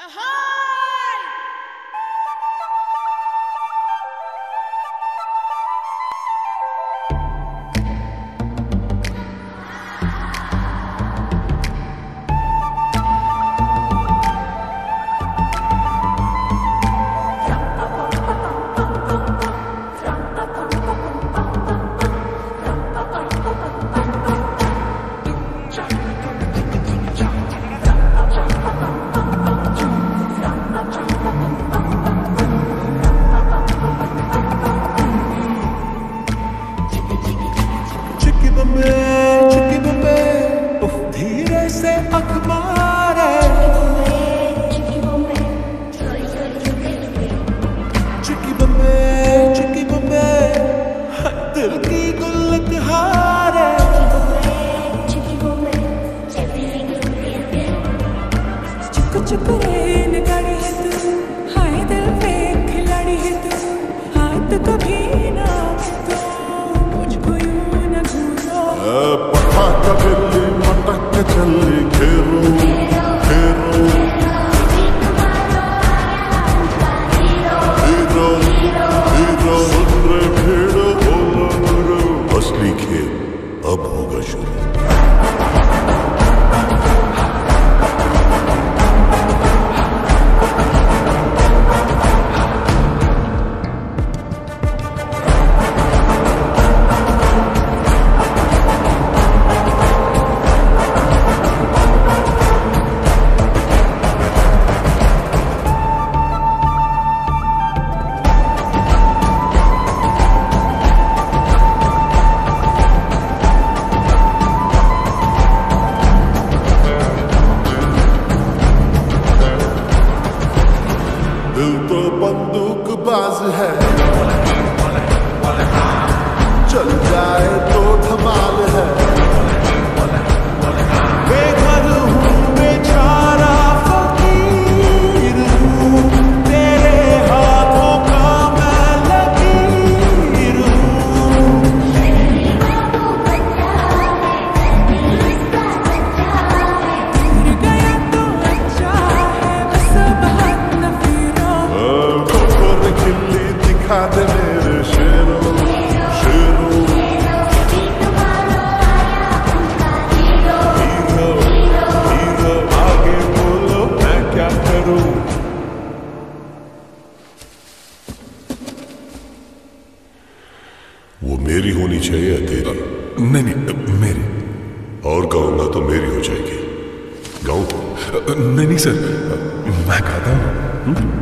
चिकी से अखबार चिकी बम्बे चिकी बम्बे दिल की गुल्लक हार चुप चुप रे नगाड़ी है तू, हाय दिल पे खिलाड़ी है तू, हाथ कभी ना तो मुझको यूँ Богу грачу. बंदूक बाज है। दिखा दे मेरे शेरों शेरों हीरो हीरो आगे बोलो मैं क्या करूँ वो मेरी होनी चाहिए या तेरी? नहीं नहीं मेरी। और गाऊँगा तो मेरी हो जाएगी। गाऊं? नहीं नहीं सर। मैं गाता हूँ।